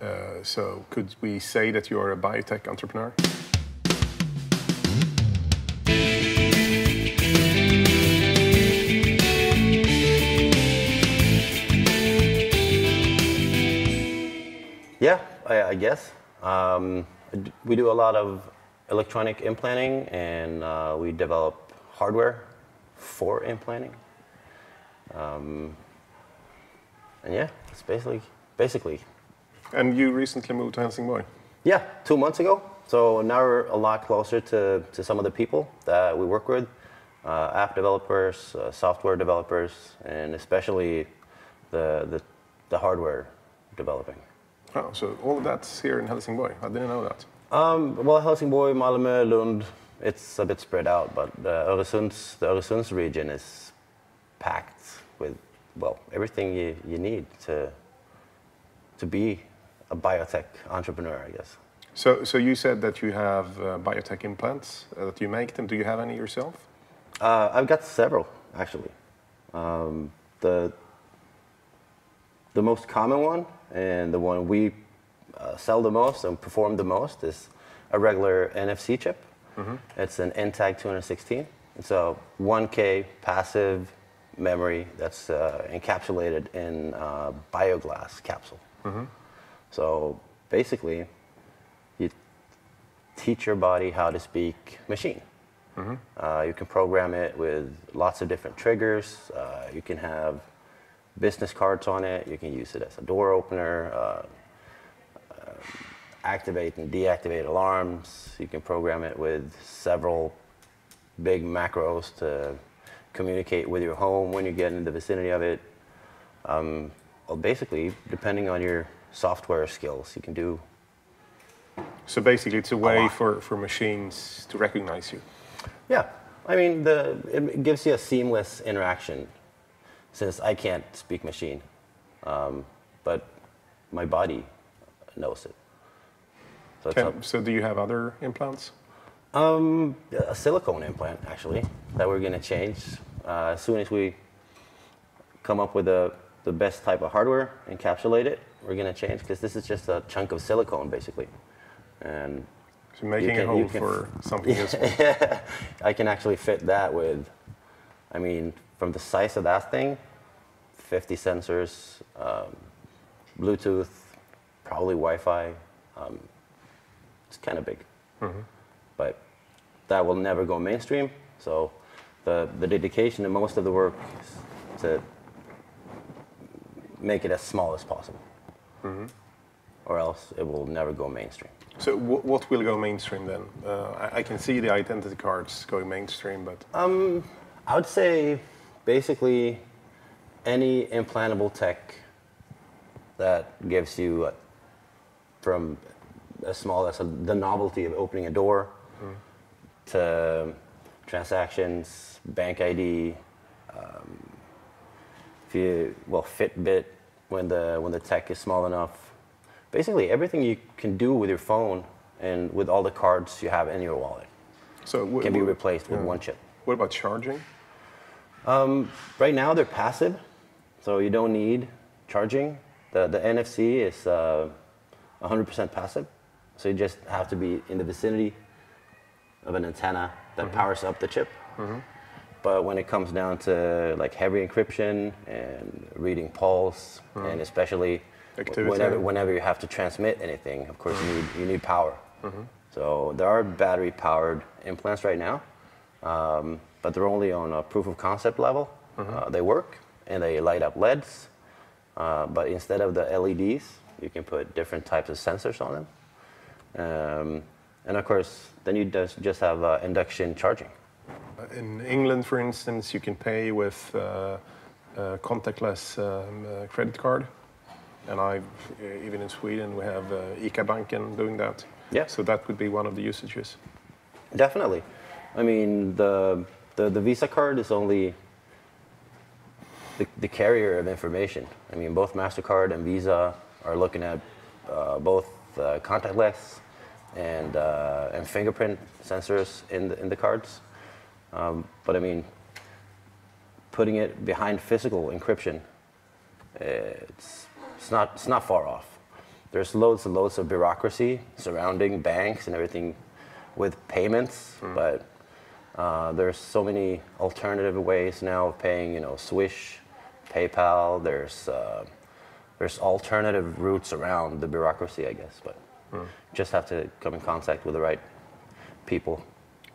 Uh, so could we say that you are a biotech entrepreneur? Yeah, I, I guess. Um, we do a lot of electronic implanting and uh, we develop hardware for implanting. Um, and yeah, it's basically, basically, And you recently moved to Helsingborg. yeah, two months ago. So now we're a lot closer to, to some of the people that we work with uh, app developers, uh, software developers, and especially the, the, the hardware developing. Oh, so all of that's here in Helsingborg. I didn't know that. Um, well, Helsingborg, Malmö, Lund, it's a bit spread out, but the Öresunds, the Öresunds region is packed with, well, everything you, you need to, to be a biotech entrepreneur, I guess. So, so you said that you have uh, biotech implants, uh, that you make them. Do you have any yourself? Uh, I've got several, actually. Um, the, the most common one, and the one we uh, sell the most and perform the most, is a regular NFC chip. It's an NTAG 216. It's a 1K passive memory that's uh, encapsulated in uh, bioglass capsule. So basically, you teach your body how to speak machine. Uh, you can program it with lots of different triggers. Uh, you can have business cards on it. You can use it as a door opener, uh, uh, activate and deactivate alarms. You can program it with several big macros to communicate with your home when you get in the vicinity of it. Um, well, basically, depending on your software skills, you can do So basically, it's a way for, for machines to recognize you. Yeah, I mean, the, it gives you a seamless interaction since I can't speak machine, um, but my body knows it. So Can, so do you have other implants? a, um, a silicone implant, actually, that we're going to change uh, as soon as we come up with the, the best type of hardware, encapsulate it, we're going to change because this is just a chunk of silicone, basically. And So making can- a hole can- for something useful. I can actually fit that with, I mean, from the size of that thing, 50 sensors, um, Bluetooth, probably Wi-Fi. Um, it's kind of big, but that will never go mainstream. So the the dedication and most of the work is to make it as small as possible, or else it will never go mainstream. So wh- what will go mainstream then? Uh, I, I can see the identity cards going mainstream, but I would say basically any implantable tech that gives you uh, from as small as a, the novelty of opening a door to transactions, bank ID, um, if you well Fitbit when the when the tech is small enough. Basically everything you can do with your phone and with all the cards you have in your wallet so can be replaced with yeah. one chip. What about charging? Um, right now they're passive, so you don't need charging. The, the NFC is uh, 100% passive, so you just have to be in the vicinity of an antenna that mm-hmm. powers up the chip. Mm-hmm. But when it comes down to like heavy encryption and reading pulse, and especially Activity. whenever, whenever you have to transmit anything, of course you need you need power. So there are battery powered implants right now, um, but they're only on a proof of concept level. Uh, they work and they light up LEDs, uh, but instead of the LEDs, you can put different types of sensors on them. Um, and of course, then you just, just have uh, induction charging. In England, for instance, you can pay with uh, uh, contactless um, uh, credit card, and I, even in Sweden, we have uh, ICA Banken doing that. Yeah. So that would be one of the usages. Definitely. I mean, the, the, the Visa card is only the, the carrier of information. I mean, both MasterCard and Visa are looking at uh, both uh, contactless and, uh, and fingerprint sensors in the, in the cards. Um, but I mean, putting it behind physical encryption, it's, it's, not, it's not far off. there's loads and loads of bureaucracy surrounding banks and everything with payments, but uh, there's so many alternative ways now of paying. You know, Swish, PayPal. There's uh, there's alternative routes around the bureaucracy, I guess. But just have to come in contact with the right people.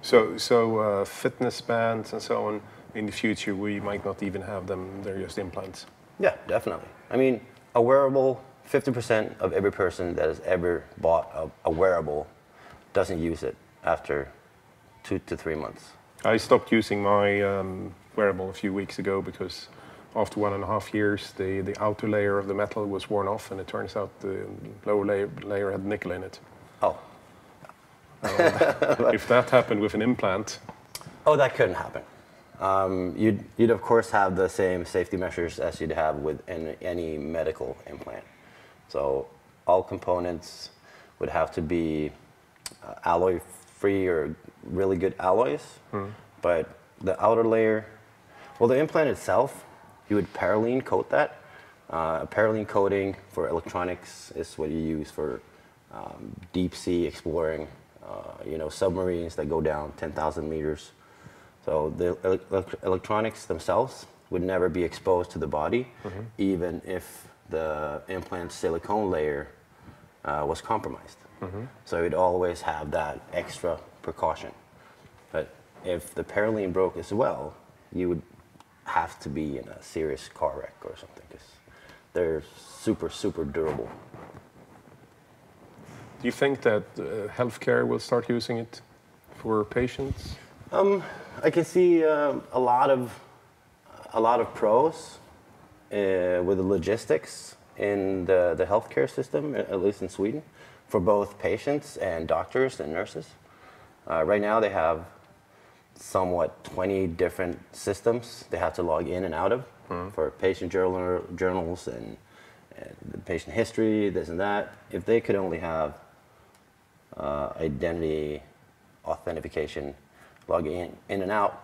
So, so uh, fitness bands and so on. In the future, we might not even have them. They're just implants. Yeah, definitely. I mean, a wearable. 50% of every person that has ever bought a, a wearable doesn't use it after two to three months. I stopped using my um, wearable a few weeks ago because after one and a half years, the, the outer layer of the metal was worn off, and it turns out the lower layer, layer had nickel in it. Oh, if that happened with an implant, Oh, that couldn't happen. Um, you'd, you'd of course have the same safety measures as you'd have with any, any medical implant. So all components would have to be uh, alloy free or really good alloys. But the outer layer, well, the implant itself, you would parylene coat that. Uh, parylene coating for electronics is what you use for um, deep sea exploring. Uh, you know, submarines that go down 10,000 meters. So the ele- electronics themselves would never be exposed to the body, even if the implant silicone layer uh, was compromised. So you'd always have that extra precaution. But if the parylene broke as well, you would have to be in a serious car wreck or something because they're super, super durable. Do you think that uh, healthcare will start using it for patients? Um, I can see uh, a lot of a lot of pros uh, with the logistics in the, the healthcare system, at least in Sweden, for both patients and doctors and nurses. Uh, right now, they have somewhat 20 different systems they have to log in and out of for patient journal, journals and, and the patient history, this and that. If they could only have uh, identity authentication, logging in, in and out,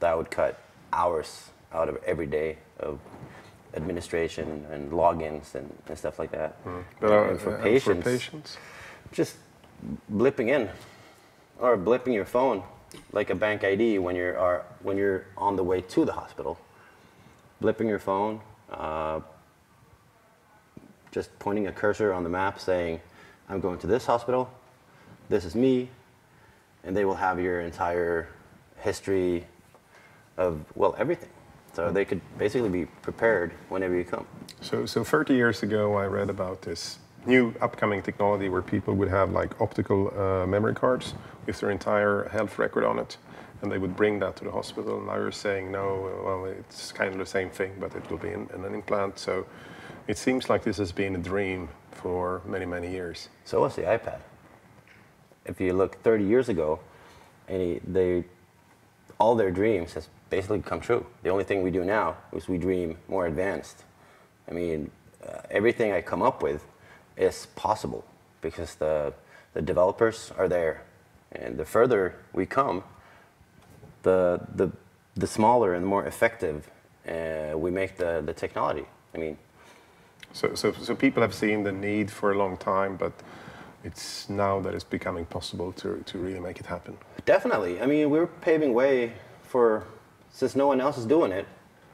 that would cut hours out of every day of administration and logins and, and stuff like that. But, uh, and for uh, patients, for patients, just blipping in or blipping your phone like a bank ID when you're are, when you're on the way to the hospital. Blipping your phone, uh, just pointing a cursor on the map saying, "I'm going to this hospital. This is me," and they will have your entire history of well everything. So they could basically be prepared whenever you come. So, so 30 years ago, I read about this new upcoming technology where people would have like optical uh, memory cards with their entire health record on it, and they would bring that to the hospital. Now you're saying no, well, it's kind of the same thing, but it will be in, in an implant. So, it seems like this has been a dream for many, many years. So what's the iPad. If you look 30 years ago, any they all their dreams has basically come true. The only thing we do now is we dream more advanced. I mean, uh, everything I come up with is possible because the the developers are there, and the further we come, the the the smaller and more effective uh, we make the the technology. I mean, So, so, so people have seen the need for a long time, but it's now that it's becoming possible to, to really make it happen. Definitely. I mean, we're paving way for since no one else is doing it.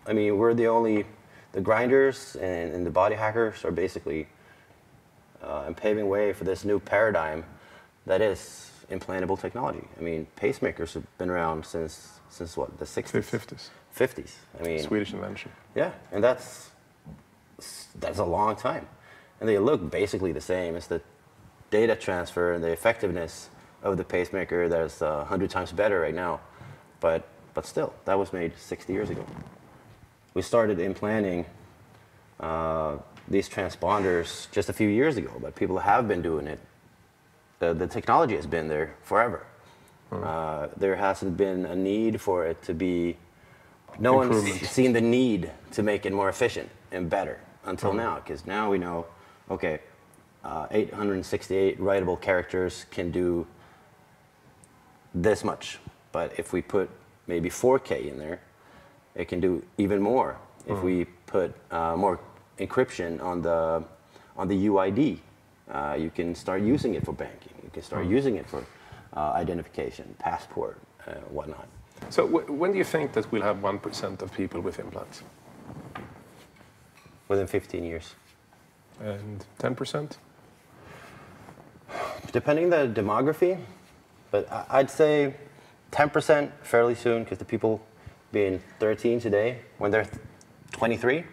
I mean, we're the only the grinders and, and the body hackers are basically uh, paving way for this new paradigm that is implantable technology. I mean, pacemakers have been around since since what the The 60s, 50s, 50s. I mean, Swedish invention. yeah, and that's that's a long time, and they look basically the same. It's the data transfer and the effectiveness of the pacemaker that's a hundred times better right now, but but still, that was made 60 years ago. We started implanting uh, these transponders just a few years ago, but people have been doing it. The, the technology has been there forever. Uh, there hasn't been a need for it to be no one's seen the need to make it more efficient and better until now, because now we know, okay, uh, 868 writable characters can do this much, but if we put maybe 4K in there, it can do even more. If we put uh, more encryption on the on the UID, Uh, you can start using it for banking. You can start using it for uh, identification, passport, uh, whatnot. So w- when do you think that we'll have 1% of people with implants? Within 15 years. And 10%? Depending the demography, but I'd say 10% fairly soon because the people being 13 today, when they're 23,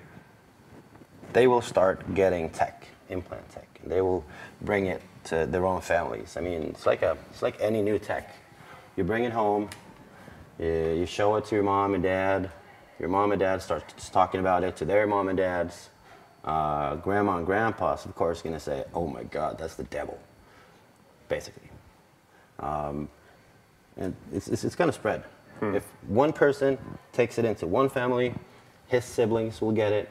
they will start getting tech, implant tech. They will bring it to their own families. I mean, it's like a, it's like any new tech. You bring it home, you, you show it to your mom and dad. Your mom and dad start talking about it to their mom and dads. Uh, grandma and grandpa's, of course, going to say, "Oh my God, that's the devil," basically. Um, and it's, it's, it's going to spread. If one person takes it into one family, his siblings will get it.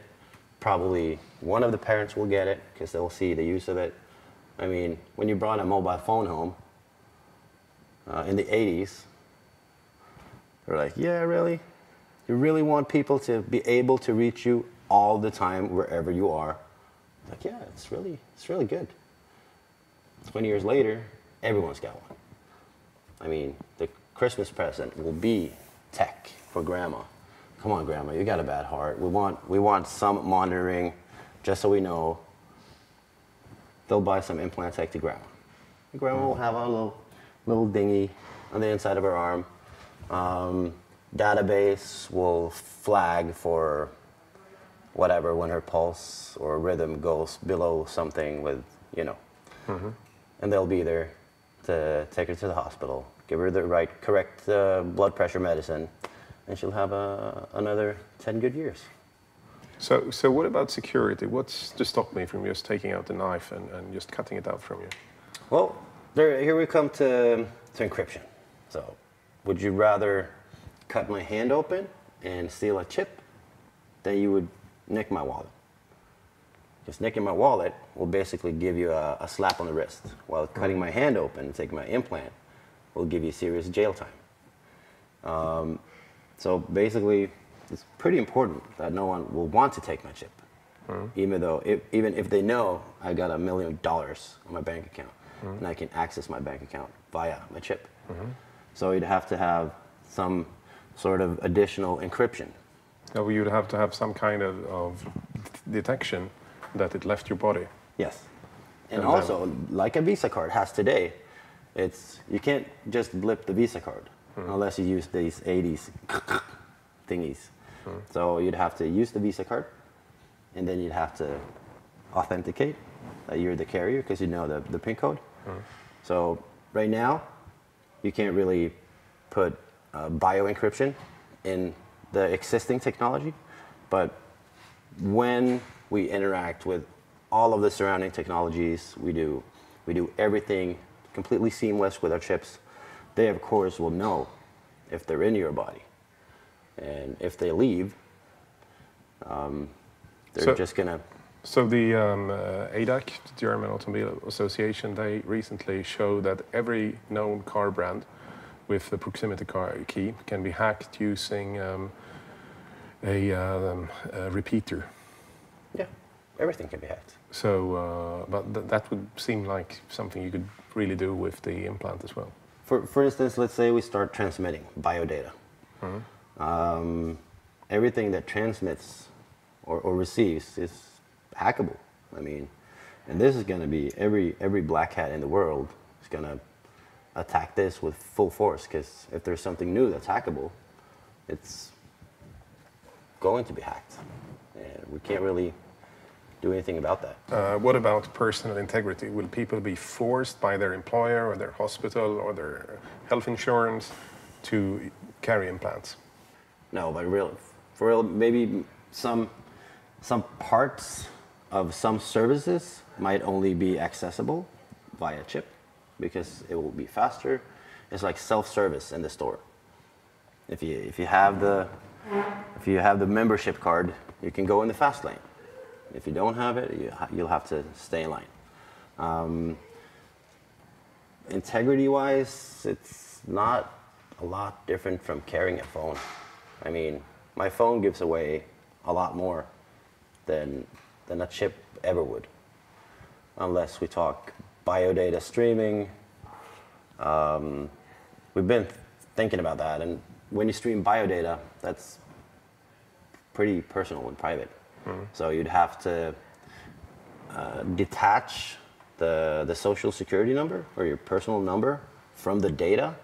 Probably one of the parents will get it because they'll see the use of it. I mean, when you brought a mobile phone home uh, in the 80s, they're like, yeah, really? You really want people to be able to reach you all the time, wherever you are? Like, yeah, it's really, it's really good. 20 years later, everyone's got one. I mean, the Christmas present will be tech for grandma. Come on, grandma, you got a bad heart. We want, we want some monitoring just so we know. They'll buy some implant tech to grandma. Grandma will have a little, little dingy on the inside of her arm. Um, database will flag for whatever when her pulse or rhythm goes below something with, you know. And they'll be there to take her to the hospital, give her the right, correct uh, blood pressure medicine, and she'll have uh, another 10 good years. So, so what about security? What's to stop me from just taking out the knife and, and just cutting it out from you? Well, there, here we come to, to encryption. So, would you rather cut my hand open and steal a chip than you would nick my wallet? Because nicking my wallet will basically give you a, a slap on the wrist, while cutting my hand open and taking my implant will give you serious jail time. Um, so basically, it's pretty important that no one will want to take my chip, hmm. even though if, even if they know I got a million dollars on my bank account hmm. and I can access my bank account via my chip. Hmm. So you'd have to have some sort of additional encryption. Now, you'd have to have some kind of, of detection that it left your body. Yes. And And then- also, like a Visa card has today, it's you can't just blip the Visa card unless you use these 80s thingies. So you'd have to use the Visa card, and then you'd have to authenticate that you're the carrier because you know the, the PIN code. So right now, you can't really put uh, bio encryption in the existing technology, but when we interact with all of the surrounding technologies, we do, we do everything completely seamless with our chips. They, of course, will know if they're in your body. And if they leave, um, they're So- just going to. So the um, uh, ADAC, the German Automobile Association, they recently showed that every known car brand with the proximity car key can be hacked using um, a, um, a repeater. Everything can be hacked. So, uh, but th- that would seem like something you could really do with the implant as well. For, for instance, let's say we start transmitting biodata. Um, everything that transmits or, or receives is hackable. I mean, and this is going to be every every black hat in the world is going to attack this with full force because if there's something new that's hackable, it's going to be hacked, and we can't really do anything about that. Uh, what about personal integrity? Will people be forced by their employer or their hospital or their health insurance to carry implants? No, but real, for real, maybe some some parts of some services might only be accessible via chip because it will be faster. It's like self-service in the store. If you if you have the if you have the membership card, you can go in the fast lane. If you don't have it, you, you'll have to stay in line. Um, integrity-wise, it's not a lot different from carrying a phone. I mean, my phone gives away a lot more than than a chip ever would. unless we talk biodata streaming. Um, we've been thinking about that, and when you stream biodata, that's pretty personal and private. So you'd have to uh, detach the, the social security number or your personal number from the data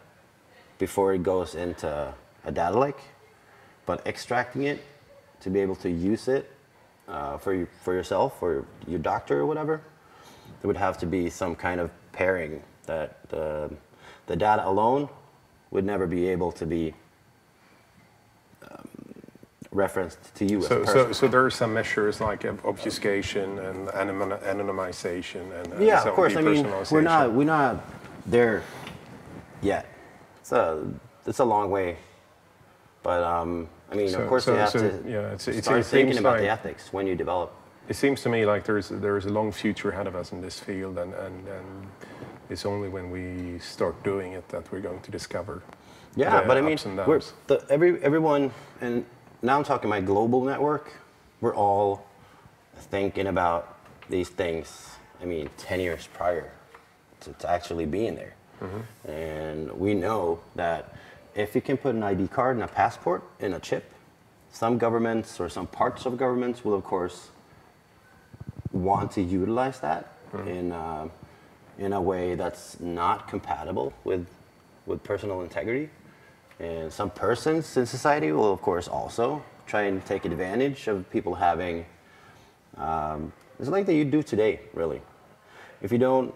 before it goes into a data lake, but extracting it to be able to use it uh, for, you, for yourself or your doctor or whatever, there would have to be some kind of pairing that the, the data alone would never be able to be referenced to you So, so, so there are some measures like obfuscation and anonymization and, and yeah, of course. I mean, we're not we're not there yet. It's a it's a long way, but um, I mean, So- of course, so- you have so, to yeah, it's- it start seems thinking about the ethics when you develop. It seems to me like there's there's a long future ahead of us in this field, and, and, and it's only when we start doing it that we're going to discover. Yeah, but I mean, ups and we're, the, every everyone, and now I'm talking my global network. We're all thinking about these things. I mean, ten years prior to, to actually being there, Mm-hmm. and we know that if you can put an ID card and a passport in a chip, some governments or some parts of governments will, of course, want to utilize that in uh, in a way that's not compatible with with personal integrity. And some persons in society will, of course, also try and take advantage of people having. Um, it's like that you do today, really. If you don't,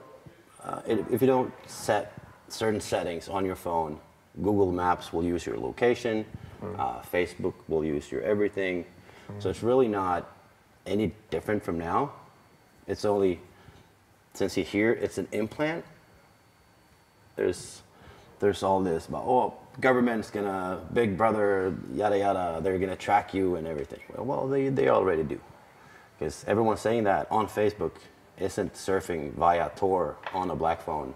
uh, if you don't set certain settings on your phone, Google Maps will use your location, uh, Facebook will use your everything. So it's really not any different from now. It's only since you hear it's an implant. There's there's all this about oh government's gonna big brother yada yada they're gonna track you and everything. Well, they they already do because everyone's saying that on Facebook isn't surfing via Tor on a black phone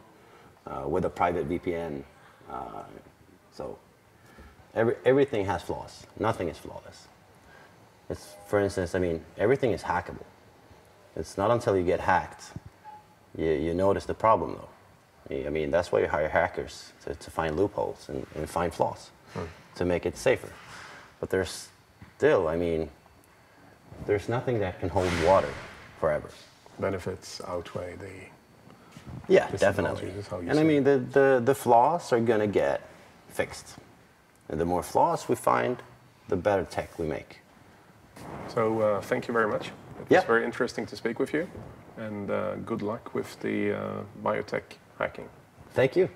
uh, with a private VPN. Uh, so every, everything has flaws. Nothing is flawless. It's, for instance, I mean, everything is hackable. It's not until you get hacked you, you notice the problem, though. I mean, that's why you hire hackers to, to find loopholes and, and find flaws to make it safer. But there's still, I mean, there's nothing that can hold water forever. benefits outweigh the. Yeah, definitely. is how you And I mean, the, the, the flaws are going to get fixed. And the more flaws we find, the better tech we make. So uh, thank you very much. It Yeah. was very interesting to speak with you, and uh, good luck with the uh, biotech hacking. Thank you.